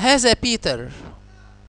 هذا بيتر.